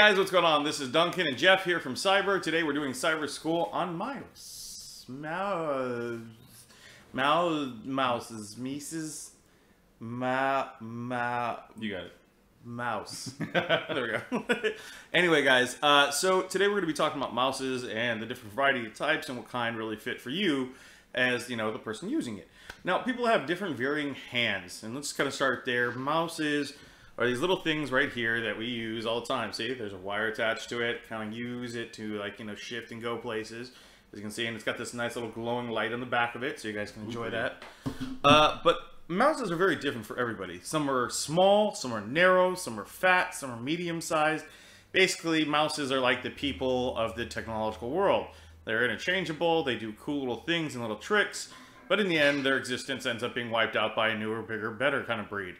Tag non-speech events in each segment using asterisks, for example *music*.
Guys, what's going on? This is Duncan and Jeff here from Syber. Today we're doing Syber Skool on mouse. Mouse. Mouse. Mouses. Mises. Ma. Ma. You got it. Mouse. *laughs* there we go. *laughs* anyway, guys, uh, so today we're going to be talking about mouses and the different variety of types and what kind really fit for you as, you know, the person using it. Now, people have different varying hands, and let's kind of start there. Mouses are these little things right here that we use all the time. See, there's a wire attached to it. Kind of use it to, like, you know, shift and go places. As you can see, and it's got this nice little glowing light on the back of it, so you guys can enjoy that. Uh, but mouses are very different for everybody. Some are small, some are narrow, some are fat, some are medium sized. Basically, mouses are like the people of the technological world. They're interchangeable, they do cool little things and little tricks, but in the end, their existence ends up being wiped out by a newer, bigger, better kind of breed.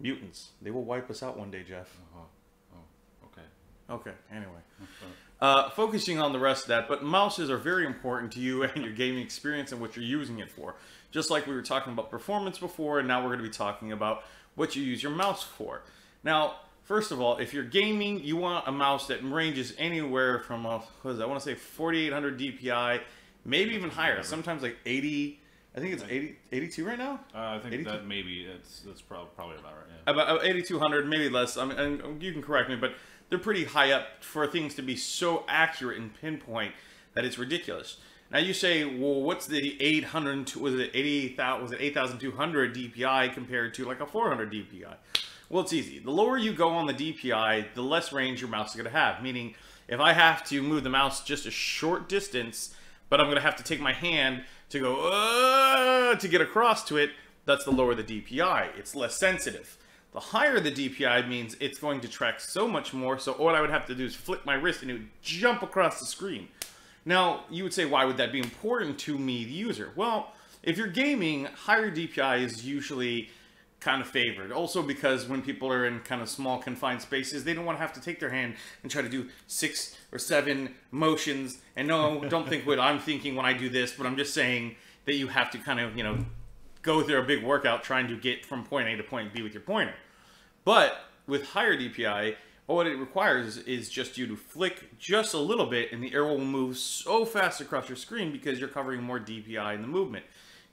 Mutants. They will wipe us out one day, Jeff. Oh, oh, okay. Okay, anyway. *laughs* Uh, focusing on the rest of that, but mouses are very important to you *laughs* and your gaming experience and what you're using it for. Just like we were talking about performance before, and now we're going to be talking about what you use your mouse for. Now, first of all, if you're gaming, you want a mouse that ranges anywhere from, uh, what is that, I want to say 4800 DPI, maybe even higher, sometimes like 80, I think it's 80, 82 right now? Uh, I think 82? that maybe it's that's probably probably about right. Yeah. about 8200 maybe less i mean and you can correct me but they're pretty high up for things to be so accurate and pinpoint that it's ridiculous now you say well what's the 800 was it 80,000 was it 8200 dpi compared to like a 400 dpi well it's easy the lower you go on the dpi the less range your mouse is going to have meaning if i have to move the mouse just a short distance but i'm going to have to take my hand to go uh, to get across to it that's the lower the DPI. It's less sensitive. The higher the DPI means it's going to track so much more, so all I would have to do is flick my wrist and it would jump across the screen. Now, you would say, why would that be important to me, the user? Well, if you're gaming, higher DPI is usually kind of favored. Also because when people are in kind of small confined spaces, they don't want to have to take their hand and try to do six or seven motions. And no, *laughs* don't think what I'm thinking when I do this, but I'm just saying that you have to kind of, you know, go through a big workout trying to get from point A to point B with your pointer. But with higher DPI, what it requires is just you to flick just a little bit and the arrow will move so fast across your screen because you're covering more DPI in the movement.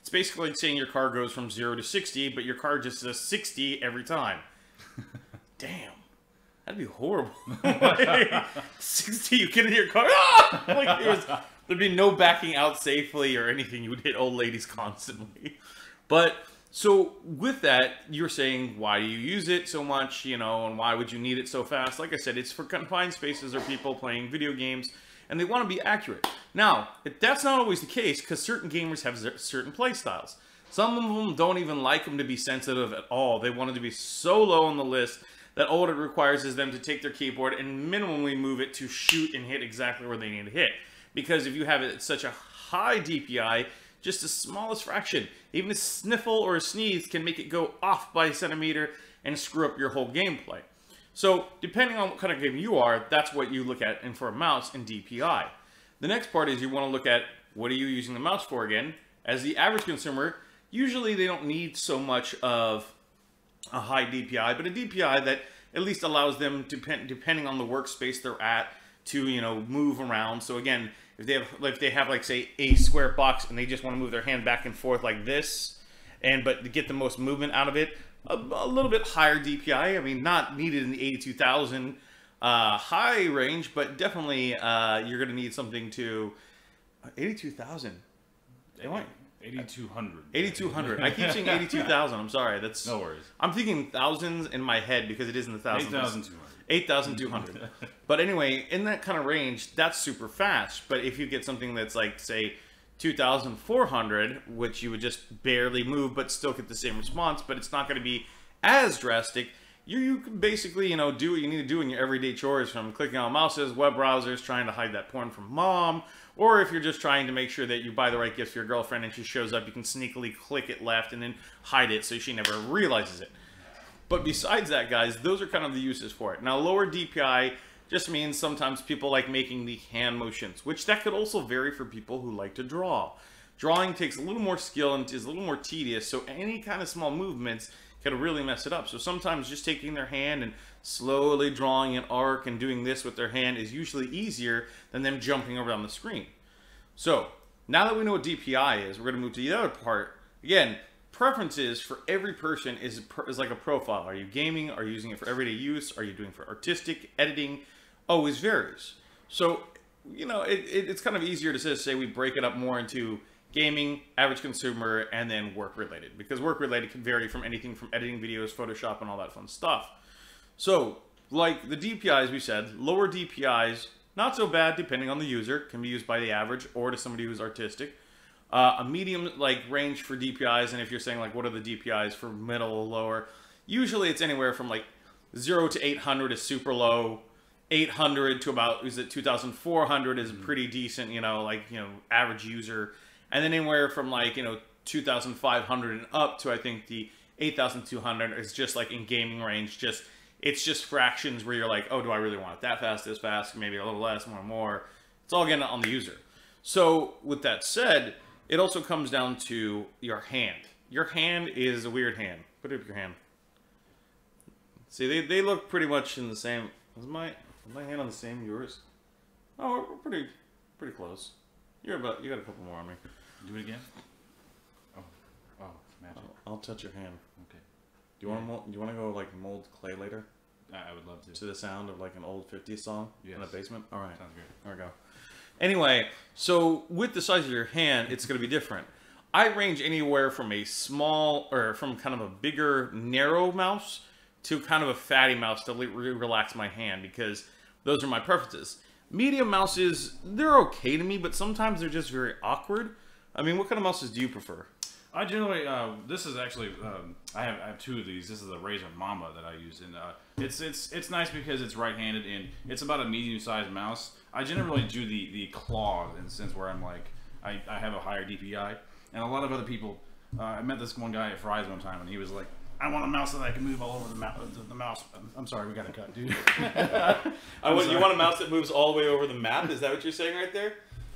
It's basically like saying your car goes from 0 to 60, but your car just does 60 every time. *laughs* Damn. That'd be horrible. Like, *laughs* 60, you get in your car, ah! like was, there'd be no backing out safely or anything. You would hit old ladies constantly. But so with that, you're saying why do you use it so much, you know, and why would you need it so fast? Like I said, it's for confined spaces or people playing video games and they want to be accurate. Now, that's not always the case because certain gamers have certain play styles. Some of them don't even like them to be sensitive at all. They want it to be so low on the list that all it requires is them to take their keyboard and minimally move it to shoot and hit exactly where they need to hit. Because if you have it at such a high DPI, just the smallest fraction, even a sniffle or a sneeze can make it go off by a centimeter and screw up your whole gameplay. So depending on what kind of game you are, that's what you look at and for a mouse and DPI. The next part is you want to look at what are you using the mouse for again. As the average consumer, usually they don't need so much of a high DPI, but a DPI that at least allows them, to, depending on the workspace they're at, to you know move around. So again, if they have if they have like say a square box and they just want to move their hand back and forth like this, and but to get the most movement out of it, a, a little bit higher DPI. I mean, not needed in the 82,000 uh, high range, but definitely uh, you're going to need something to 82,000. Am I- 8200. 8200. I keep saying *laughs* 82,000. I'm sorry. That's No worries. I'm thinking thousands in my head because it is in the thousands. 8200. 8,200. *laughs* but anyway, in that kind of range, that's super fast. But if you get something that's like, say, 2,400, which you would just barely move but still get the same response, but it's not going to be as drastic, you, you can basically, you know, do what you need to do in your everyday chores from clicking on mouses, web browsers, trying to hide that porn from mom, or if you're just trying to make sure that you buy the right gifts for your girlfriend and she shows up, you can sneakily click it left and then hide it so she never realizes it. But besides that, guys, those are kind of the uses for it. Now, lower DPI just means sometimes people like making the hand motions, which that could also vary for people who like to draw. Drawing takes a little more skill and is a little more tedious, so any kind of small movements can really mess it up. So sometimes just taking their hand and slowly drawing an arc and doing this with their hand is usually easier than them jumping around the screen. So now that we know what DPI is, we're going to move to the other part. Again, preferences for every person is, is like a profile. Are you gaming? Are you using it for everyday use? Are you doing for artistic editing? Oh, Always varies. So, you know, it, it, it's kind of easier to say we break it up more into gaming, average consumer, and then work related. Because work related can vary from anything from editing videos, Photoshop, and all that fun stuff. So, like the DPIs we said, lower DPIs, not so bad depending on the user, can be used by the average or to somebody who's artistic. Uh, a medium like range for DPIs, and if you're saying like what are the DPIs for middle, or lower, usually it's anywhere from like zero to 800 is super low. 800 to about is it 2400 is mm-hmm. pretty decent, you know, like you know average user, and then anywhere from like you know 2500 and up to I think the 8200 is just like in gaming range, just it's just fractions where you're like, oh, do I really want it that fast, this fast, maybe a little less, more, more. It's all again on the user. So with that said, it also comes down to your hand. Your hand is a weird hand. Put up your hand. See, they, they look pretty much in the same. Is my is my hand on the same yours? Oh, we're, we're pretty pretty close. You're about you got a couple more on me. Do it again. Oh, oh, magic. I'll, I'll touch your hand. Okay. Do you want to do you want to go like mold clay later? I would love to. To the sound of like an old 50s song yes. in a basement. All right. Sounds good. There we go. Anyway, so with the size of your hand, it's going to be different. I range anywhere from a small or from kind of a bigger, narrow mouse to kind of a fatty mouse to relax my hand because those are my preferences. Medium mouses, they're okay to me, but sometimes they're just very awkward. I mean, what kind of mouses do you prefer? I generally, uh, this is actually, um, I, have, I have two of these. This is a Razer Mamba that I use, and uh, it's it's it's nice because it's right-handed and it's about a medium-sized mouse. I generally do the the claw in the sense where I'm like, I, I have a higher DPI, and a lot of other people. Uh, I met this one guy at Fry's one time, and he was like, I want a mouse that I can move all over the, ma- the, the mouse. I'm sorry, we got to cut, dude. *laughs* Want, you want a mouse that moves all the way over the map? Is that what you're saying right there?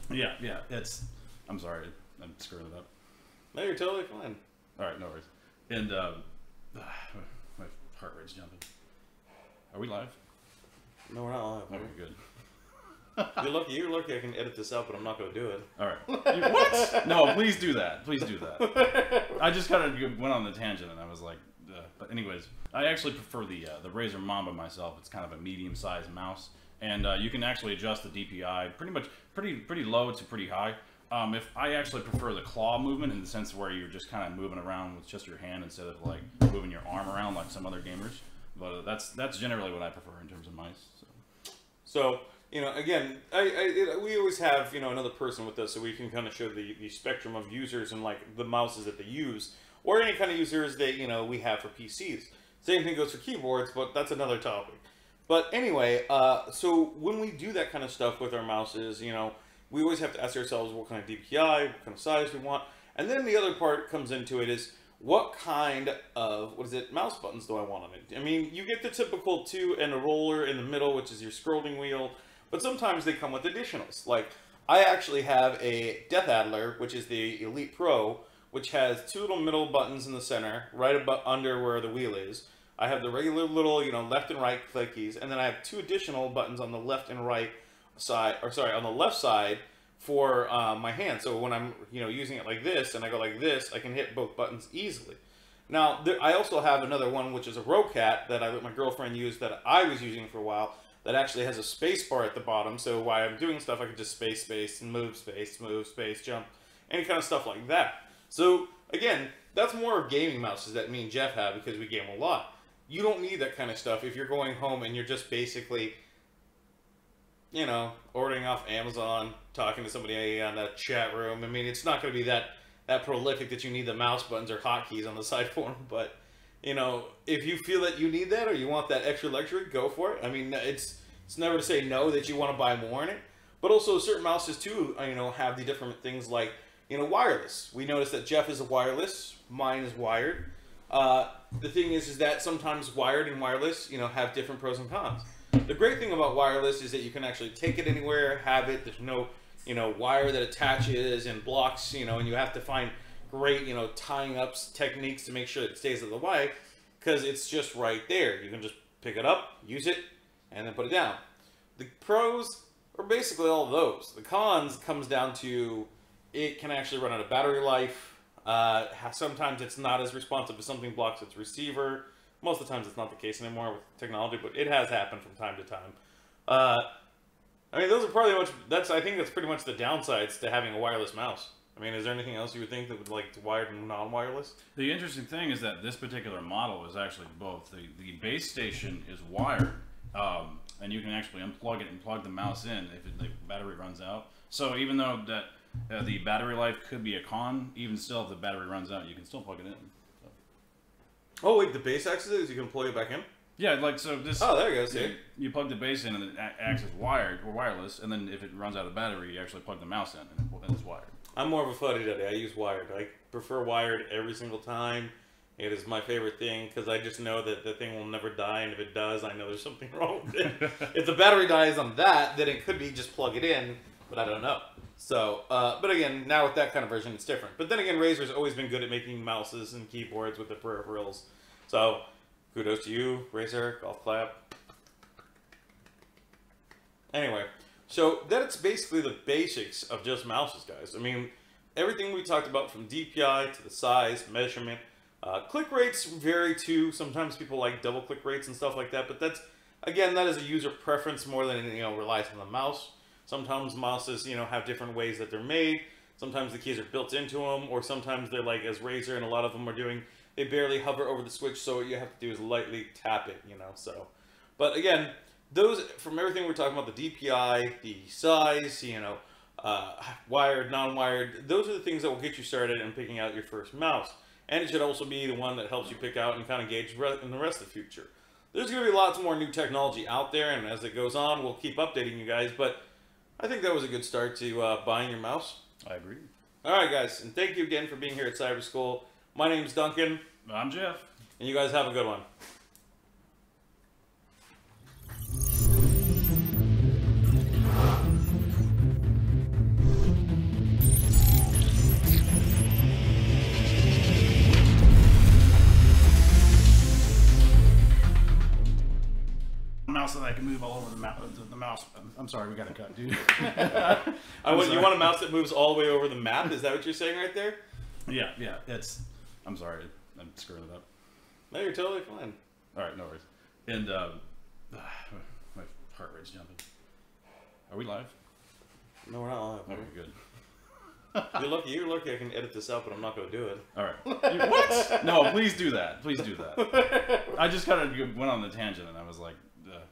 Yeah, yeah. It's. I'm sorry, I'm screwing it up. No, you're totally fine. All right, no worries. And um, *sighs* my heart rate's jumping. Are we live? No, we're not live. Okay, good. You're lucky. You're lucky. I can edit this out, but I'm not going to do it. All right. what? No, please do that. Please do that. I just kind of went on the tangent, and I was like, uh, but anyways, I actually prefer the uh, the Razer Mamba myself. It's kind of a medium-sized mouse, and uh, you can actually adjust the DPI pretty much pretty pretty low to pretty high. Um, if I actually prefer the claw movement in the sense where you're just kind of moving around with just your hand instead of like moving your arm around like some other gamers. But uh, that's that's generally what I prefer in terms of mice. So, so you know, again, I, I it, we always have you know another person with us, so we can kind of show the, the spectrum of users and like the mouses that they use, or any kind of users that you know we have for PCs. Same thing goes for keyboards, but that's another topic. But anyway, uh, so when we do that kind of stuff with our mouses, you know we always have to ask ourselves what kind of DPI, what kind of size we want. And then the other part comes into it is what kind of, what is it, mouse buttons do I want on it? I mean, you get the typical two and a roller in the middle, which is your scrolling wheel, but sometimes they come with additionals. Like, I actually have a DeathAdder, which is the Elite Pro, which has two little middle buttons in the center, right about under where the wheel is. I have the regular little, you know, left and right click keys, and then I have two additional buttons on the left and right side, or sorry, on the left side for uh, my hand. So when I'm, you know, using it like this and I go like this, I can hit both buttons easily. Now, there, I also have another one, which is a Roccat that I let my girlfriend use that I was using for a while that actually has a space bar at the bottom. So while I'm doing stuff, I can just space, space, and move, space, move, space, jump, any kind of stuff like that. So again, that's more of gaming mouses that me and Jeff have because we game a lot. You don't need that kind of stuff if you're going home and you're just basically you know, ordering off Amazon, talking to somebody on that chat room. I mean, it's not going to be that that prolific that you need the mouse buttons or hotkeys on the *laughs* side for them. But you know, if you feel that you need that or you want that extra luxury, go for it. I mean, it's it's never to say no that you want to buy more in it. But also, certain mouses too, uh, you know, have the different things like you know wireless. We noticed that Jeff is a wireless, mine is wired. Uh, the thing is, is that sometimes wired and wireless, you know, have different pros and cons. The great thing about wireless is that you can actually take it anywhere, have it. There's no, you know, wire that attaches and blocks, you know, and you have to find great, you know, tying up techniques to make sure it stays of the way. because it's just right there. You can just pick it up, use it, and then put it down. The pros are basically all those. The cons comes down to it can actually run out of battery life. Uh, sometimes it's not as responsive if something blocks its receiver. Most of the times it's not the case anymore with technology, but it has happened from time to time. Uh, I mean, those are probably much. That's I think that's pretty much the downsides to having a wireless mouse. I mean, is there anything else you would think that would like wired and non-wireless? The interesting thing is that this particular model is actually both. The the base station is wired, um, and you can actually unplug it and plug the mouse in if it, the battery runs out. So even though that uh, the battery life could be a con, even still, if the battery runs out, you can still plug it in. So. Oh wait, the base access is you can plug it back in. Yeah, like so this. Oh, there you go. See, you, you plug the base in and it acts as wired or wireless, and then if it runs out of battery, you actually plug the mouse in and it's wired. I'm more of a fuddy duddy. I use wired. I prefer wired every single time. It is my favorite thing because I just know that the thing will never die, and if it does, I know there's something *laughs* wrong with it. if the battery dies on that, then it could be just plug it in, but I don't know. So, uh, but again, now with that kind of version, it's different. But then again, Razer's always been good at making mouses and keyboards with the peripherals. So, kudos to you, Razer, golf clap. Anyway, so that's basically the basics of just mouses, guys. I mean, everything we talked about from DPI to the size, measurement, uh, click rates vary too. Sometimes people like double click rates and stuff like that, but that's, again, that is a user preference more than, you know, relies on the mouse. Sometimes mouses, you know, have different ways that they're made. Sometimes the keys are built into them, or sometimes they're like, as Razer and a lot of them are doing, they barely hover over the switch, so what you have to do is lightly tap it, you know, so. But again, those, from everything we're talking about, the DPI, the size, you know, uh, wired, non-wired, those are the things that will get you started in picking out your first mouse. And it should also be the one that helps you pick out and kind of gauge in the rest of the future. There's going to be lots more new technology out there, and as it goes on, we'll keep updating you guys, but I think that was a good start to uh, buying your mouse. I agree. All right, guys, and thank you again for being here at Syber Skool. My name's Duncan. I'm Jeff. And you guys have a good one. Mouse that I can move all over the, mouse. The, the mouse. I'm sorry, we got to cut, dude. *laughs* I want, you want a mouse that moves all the way over the map? Is that what you're saying right there? Yeah, yeah. It's. I'm sorry, I'm screwing it up. No, you're totally fine. All right, no worries. And um, *sighs* my heart rate's jumping. Are we live? No, we're not live. Okay, good. *laughs* you're lucky. You're lucky. I can edit this out, but I'm not going to do it. All right. *laughs* what? No, please do that. Please do that. I just kind of went on the tangent, and I was like,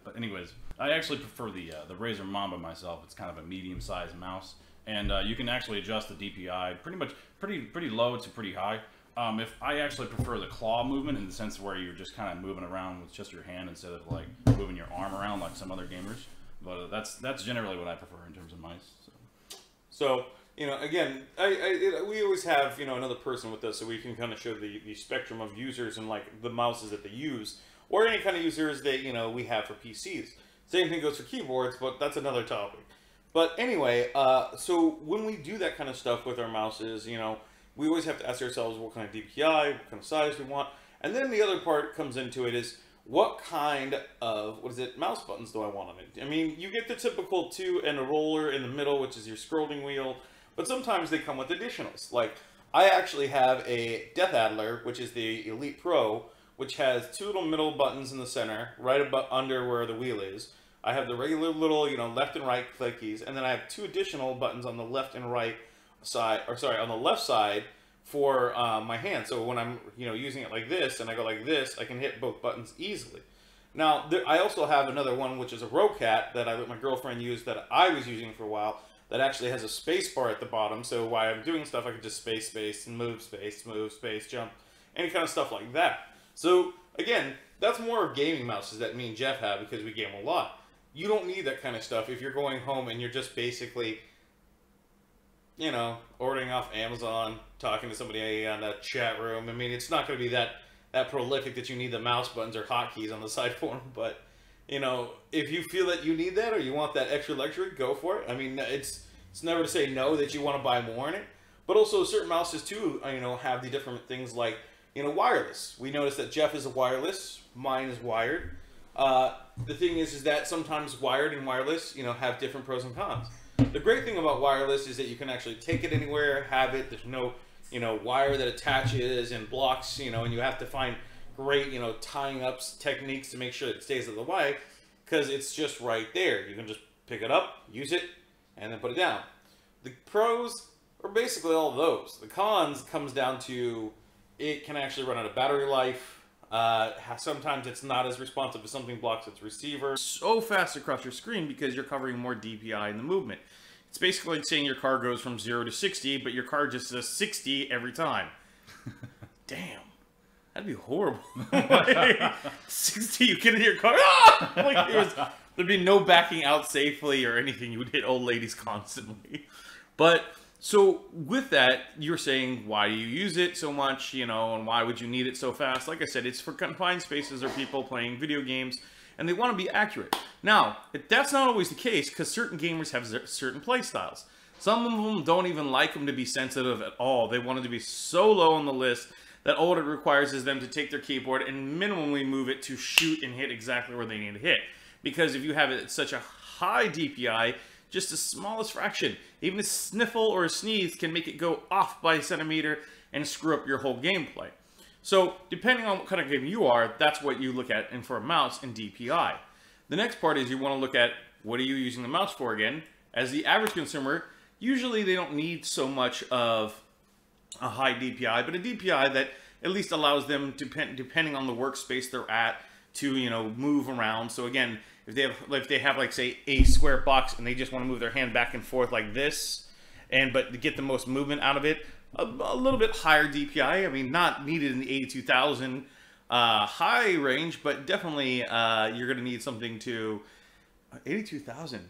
but anyways, I actually prefer the uh, the Razer Mamba myself. It's kind of a medium-sized mouse, and uh, you can actually adjust the DPI pretty much pretty pretty low to pretty high. Um, if I actually prefer the claw movement in the sense where you're just kind of moving around with just your hand instead of like moving your arm around like some other gamers. But uh, that's that's generally what I prefer in terms of mice. So, so you know, again, I, I it, we always have you know another person with us, so we can kind of show the the spectrum of users and like the mouses that they use, or any kind of users that you know we have for PCs. Same thing goes for keyboards, but that's another topic. But anyway, uh, so when we do that kind of stuff with our mouses, you know we always have to ask ourselves what kind of DPI, what kind of size we want. And then the other part comes into it is what kind of, what is it, mouse buttons do I want on it? I mean, you get the typical two and a roller in the middle, which is your scrolling wheel, but sometimes they come with additionals. Like, I actually have a DeathAdder, which is the Elite Pro, which has two little middle buttons in the center, right above under where the wheel is. I have the regular little, you know, left and right click keys, and then I have two additional buttons on the left and right side, or sorry, on the left side for uh, my hand. So when I'm, you know, using it like this and I go like this, I can hit both buttons easily. Now, there, I also have another one, which is a Roccat that I let my girlfriend use that I was using for a while that actually has a space bar at the bottom. So while I'm doing stuff, I can just space, space, and move, space, move, space, jump, any kind of stuff like that. So again, that's more of gaming mouses that me and Jeff have because we game a lot. You don't need that kind of stuff if you're going home and you're just basically you know, ordering off Amazon, talking to somebody on a chat room. I mean, it's not going to be that that prolific that you need the mouse buttons or hotkeys on the *laughs* side for them. But you know, if you feel that you need that or you want that extra luxury, go for it. I mean, it's it's never to say no that you want to buy more in it. But also, certain mouses too, uh, you know, have the different things like you know, wireless. We noticed that Jeff is a wireless. Mine is wired. Uh, the thing is, is that sometimes wired and wireless, you know, have different pros and cons. The great thing about wireless is that you can actually take it anywhere, have it. There's no, you know, wire that attaches and blocks, you know, and you have to find great, you know, tying up techniques to make sure it stays at the way because it's just right there. You can just pick it up, use it, and then put it down. The pros are basically all those. The cons comes down to it can actually run out of battery life. Uh, sometimes it's not as responsive if something blocks its receiver. So fast across your screen because you're covering more DPI in the movement. It's basically like saying your car goes from 0 to 60, but your car just does 60 every time. *laughs* Damn. That'd be horrible. like, *laughs* *laughs* 60, you get in your car, ah! like was, there'd be no backing out safely or anything. You would hit old ladies constantly. But so with that, you're saying why do you use it so much, you know, and why would you need it so fast? Like I said, it's for confined spaces or people playing video games and they want to be accurate. Now, that's not always the case because certain gamers have certain play styles. Some of them don't even like them to be sensitive at all. They want it to be so low on the list that all it requires is them to take their keyboard and minimally move it to shoot and hit exactly where they need to hit. Because if you have it at such a high DPI, just the smallest fraction, even a sniffle or a sneeze can make it go off by a centimeter and screw up your whole gameplay. So depending on what kind of game you are, that's what you look at and for a mouse and DPI. The next part is you want to look at what are you using the mouse for again. As the average consumer, usually they don't need so much of a high DPI, but a DPI that at least allows them, depend, depending on the workspace they're at, to you know move around. So again, if they have if they have like say a square box and they just want to move their hand back and forth like this, and but to get the most movement out of it, a, a little bit higher DPI. I mean, not needed in the 82,000 uh, high range, but definitely uh, you're going to need something to uh, 82,000.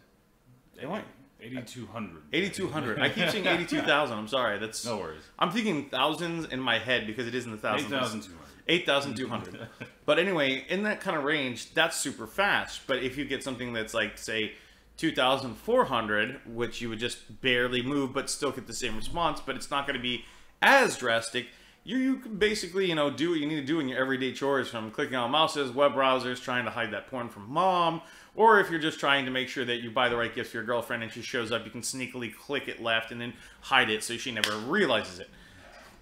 8200. 8200. I keep saying *laughs* 82,000. I'm sorry. That's no worries. I'm thinking thousands in my head because it is in the thousands. 8200. 8,200. but anyway, in that kind of range, that's super fast. But if you get something that's like, say, 2,400, which you would just barely move but still get the same response, but it's not going to be as drastic, you, you can basically, you know, do what you need to do in your everyday chores from clicking on mouses, web browsers, trying to hide that porn from mom, or if you're just trying to make sure that you buy the right gift for your girlfriend and she shows up, you can sneakily click it left and then hide it so she never realizes it.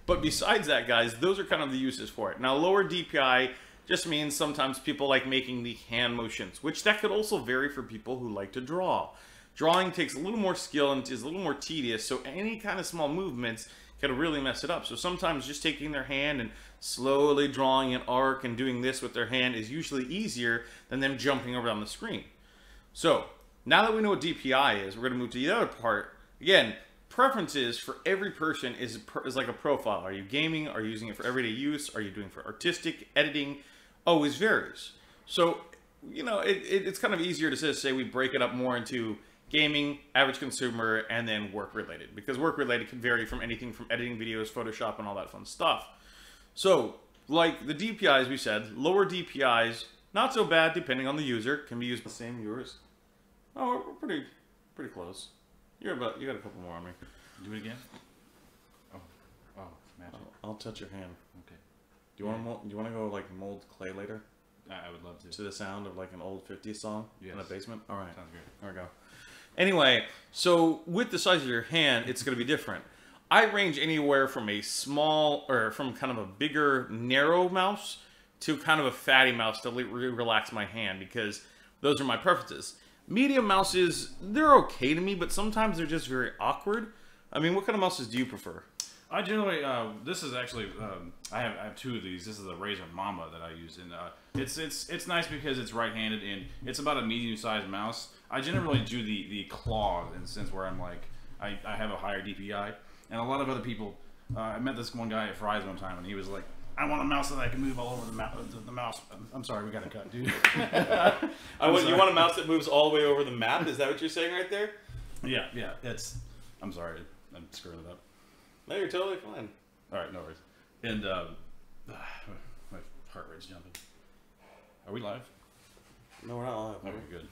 But besides that, guys, those are kind of the uses for it. Now, lower DPI just means sometimes people like making the hand motions, which that could also vary for people who like to draw. Drawing takes a little more skill and is a little more tedious, so any kind of small movements can really mess it up. So sometimes just taking their hand and slowly drawing an arc and doing this with their hand is usually easier than them jumping on the screen. So now that we know what DPI is, we're going to move to the other part. Again, preferences for every person is, is like a profile. Are you gaming? Are you using it for everyday use? Are you doing for artistic editing? Always varies. So, you know, it, it, it's kind of easier to say we break it up more into gaming, average consumer, and then work related. Because work related can vary from anything from editing videos, Photoshop, and all that fun stuff. So, like the DPIs we said, lower DPIs, not so bad depending on the user, can be used the same yours. Oh, we're pretty, pretty close. You're about. You got a couple more on me. Do it again. Oh, oh, magic. I'll, I'll touch your hand. Okay. Do you want to? Do you want to go like mold clay later? I, I would love to. To the sound of like an old '50s song yes. in the basement. All right. Sounds good. There we go. Anyway, so with the size of your hand, it's going to be different. I range anywhere from a small or from kind of a bigger, narrow mouse to kind of a fatty mouse to really relax my hand because those are my preferences. Medium mouses, they're okay to me, but sometimes they're just very awkward. I mean, what kind of mouses do you prefer? I generally, uh, this is actually, um, I, have, I have two of these. This is a Razer Mamba that I use, and uh, it's it's it's nice because it's right-handed and it's about a medium-sized mouse. I generally do the the claw in the sense where I'm like, I, I have a higher DPI, and a lot of other people. Uh, I met this one guy at Fry's one time, and he was like, I want a mouse that I can move all over the, ma- the, the mouse. I'm sorry, we got to cut, dude. *laughs* I want, you want a mouse that moves all the way over the map? Is that what you're saying right there? Yeah, yeah. It's. I'm sorry, I'm screwing it up. No, you're totally fine. All right, no worries. And um, *sighs* my heart rate's jumping. Are we live? No, we're not live. Okay, good.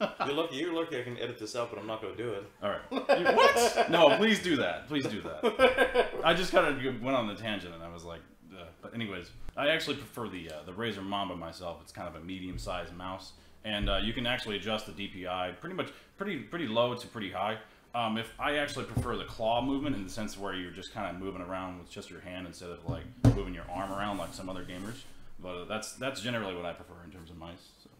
*laughs* you're lucky. You're lucky. I can edit this out, but I'm not going to do it. All right. *laughs* what? No, please do that. Please do that. I just kind of went on the tangent, and I was like, uh, but anyways, I actually prefer the uh, the Razer Mamba myself. It's kind of a medium-sized mouse, and uh, you can actually adjust the DPI pretty much pretty pretty low to pretty high. Um, if I actually prefer the claw movement in the sense where you're just kind of moving around with just your hand instead of like moving your arm around like some other gamers. But uh, that's that's generally what I prefer in terms of mice. So.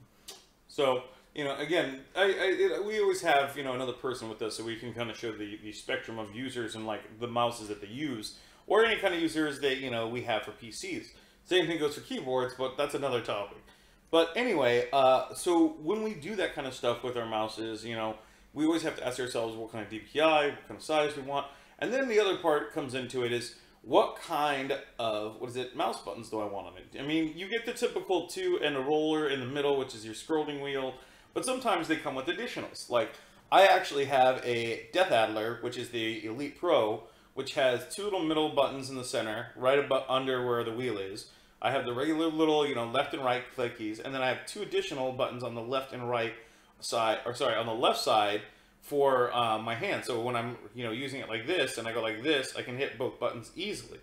So you know, again, I, I it, we always have you know another person with us, so we can kind of show the, the spectrum of users and like the mouses that they use, or any kind of users that you know we have for PCs. Same thing goes for keyboards, but that's another topic. But anyway, uh, so when we do that kind of stuff with our mouses, you know, we always have to ask ourselves what kind of DPI, what kind of size we want, and then the other part comes into it is what kind of what is it mouse buttons do I want on it? I mean, you get the typical two and a roller in the middle, which is your scrolling wheel but sometimes they come with additionals. Like, I actually have a DeathAdder, which is the Elite Pro, which has two little middle buttons in the center, right above under where the wheel is. I have the regular little, you know, left and right click keys, and then I have two additional buttons on the left and right side, or sorry, on the left side for uh, my hand. So when I'm, you know, using it like this, and I go like this, I can hit both buttons easily.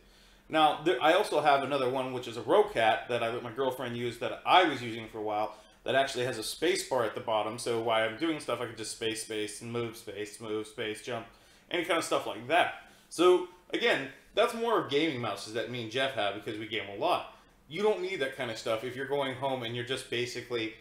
Now, there, I also have another one, which is a Roccat that I let my girlfriend use that I was using for a while, that actually has a space bar at the bottom. So while I'm doing stuff, I can just space, space, and move, space, move, space, jump, any kind of stuff like that. So again, that's more of gaming mouses that me and Jeff have because we game a lot. You don't need that kind of stuff if you're going home and you're just basically